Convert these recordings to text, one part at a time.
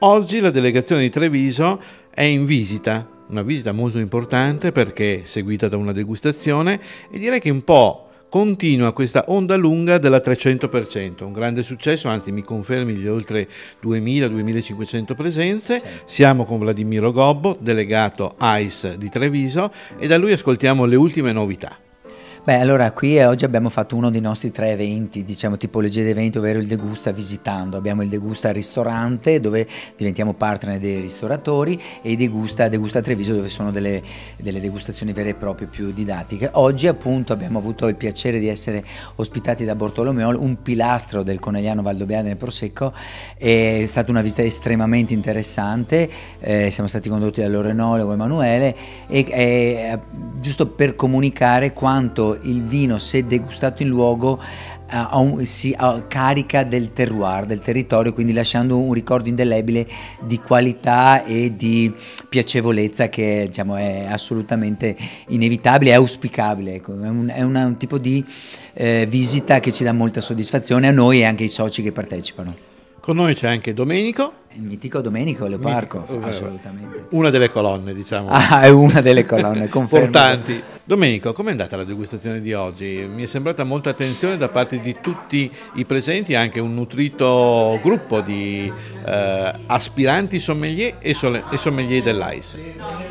Oggi la delegazione di Treviso è in visita, una visita molto importante perché seguita da una degustazione e direi che un po' continua questa onda lunga della 300%, un grande successo, anzi mi confermi gli oltre 2000-2500 presenze. Siamo con Vladimiro Gobbo, delegato ICE di Treviso e da lui ascoltiamo le ultime novità. Beh, allora qui oggi abbiamo fatto uno dei nostri tre eventi, diciamo tipologie di eventi, ovvero il Degusta Visitando. Abbiamo il Degusta Ristorante, dove diventiamo partner dei ristoratori, e il Degusta, Degusta Treviso, dove sono delle, delle degustazioni vere e proprie più didattiche. Oggi appunto abbiamo avuto il piacere di essere ospitati da Bortolomeo, un pilastro del Conegliano Valdobbiadene nel Prosecco. È stata una visita estremamente interessante, eh, siamo stati condotti dal loro enologo Emanuele, e, e giusto per comunicare quanto il vino, se degustato in luogo, uh, si uh, carica del terroir, del territorio, quindi lasciando un ricordo indelebile di qualità e di piacevolezza che diciamo, è assolutamente inevitabile, è auspicabile. Ecco. È, un, è una, un, tipo di eh, visita che ci dà molta soddisfazione a noi e anche ai soci che partecipano. Con noi c'è anche Domenico. Il mitico Domenico Leoparco, assolutamente. Una delle colonne, diciamo. Ah, è una delle colonne, confermo. Importanti. Domenico, com'è andata la degustazione di oggi? Mi è sembrata molta attenzione da parte di tutti i presenti, anche un nutrito gruppo di eh, aspiranti sommelier e, sommelier dell'AIS.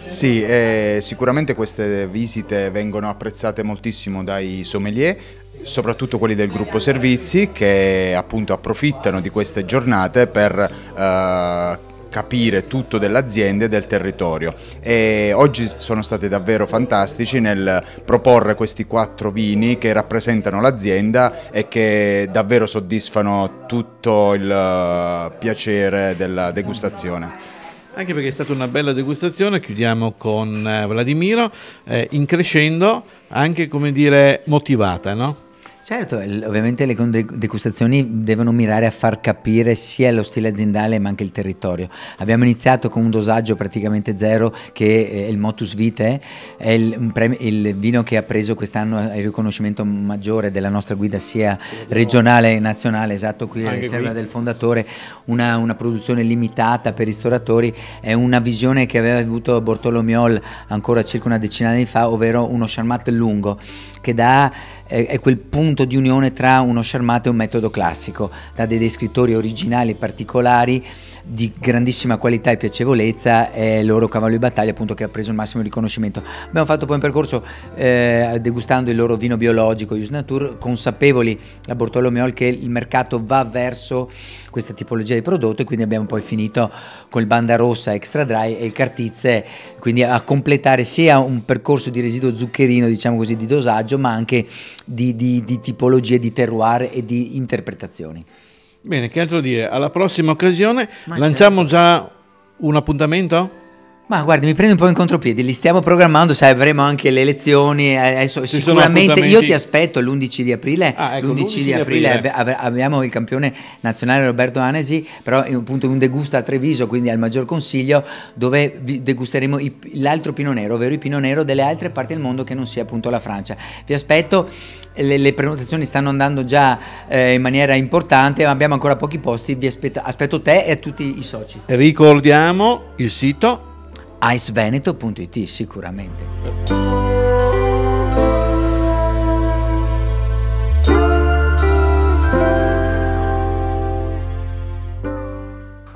Sì, eh, sicuramente queste visite vengono apprezzate moltissimo dai sommelier, soprattutto quelli del gruppo servizi che appunto approfittano di queste giornate per eh, capire tutto dell'azienda e del territorio e oggi sono stati davvero fantastici nel proporre questi quattro vini che rappresentano l'azienda e che davvero soddisfano tutto il eh, piacere della degustazione anche perché è stata una bella degustazione, chiudiamo con eh, Vladimiro, eh, in crescendo anche come dire motivata, no? Certo, ovviamente le degustazioni devono mirare a far capire sia lo stile aziendale ma anche il territorio. Abbiamo iniziato con un dosaggio praticamente zero che è il Motus Vitae, è il, il vino che ha preso quest'anno il riconoscimento maggiore della nostra guida sia regionale che nazionale, esatto qui è riserva del fondatore, una, una, produzione limitata per ristoratori, è una visione che aveva avuto Bortolomiol ancora circa una decina di anni fa, ovvero uno charmat lungo che dà eh, è quel punto di unione tra uno charmate e un metodo classico, da dei descrittori originali e particolari di grandissima qualità e piacevolezza è il loro cavallo di battaglia appunto che ha preso il massimo riconoscimento. Abbiamo fatto poi un percorso eh, degustando il loro vino biologico Use Nature, consapevoli la Bortolomeol che il mercato va verso questa tipologia di prodotto e quindi abbiamo poi finito con il Banda Rossa Extra Dry e il Cartizze, quindi a completare sia un percorso di residuo zuccherino diciamo così di dosaggio ma anche di, di, di tipologie di terroir e di interpretazioni. Bene, che altro dire? Alla prossima occasione Ma lanciamo certo. già un appuntamento? Ma guardi, mi prendo un po' in contropiedi, li stiamo programmando, sai, avremo anche le elezioni, adesso Ci sicuramente io ti aspetto l'11 di aprile, ah, ecco, l'11, l'11 di aprile, aprile. abbiamo il campione nazionale Roberto Anesi, però è appunto un degusta a Treviso, quindi al maggior consiglio, dove degusteremo l'altro pino nero, ovvero il pino nero delle altre parti del mondo che non sia appunto la Francia. Vi aspetto, le, le prenotazioni stanno andando già eh, in maniera importante, ma abbiamo ancora pochi posti, vi aspetto, aspetto te e tutti i soci. Ricordiamo il sito iceveneto.it sicuramente.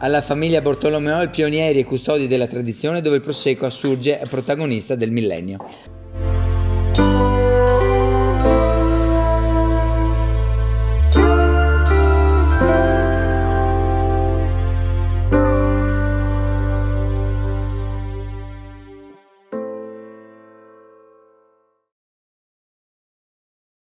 alla famiglia Bortolomeo, pionieri e custodi della tradizione dove il Prosecco assurge protagonista del millennio.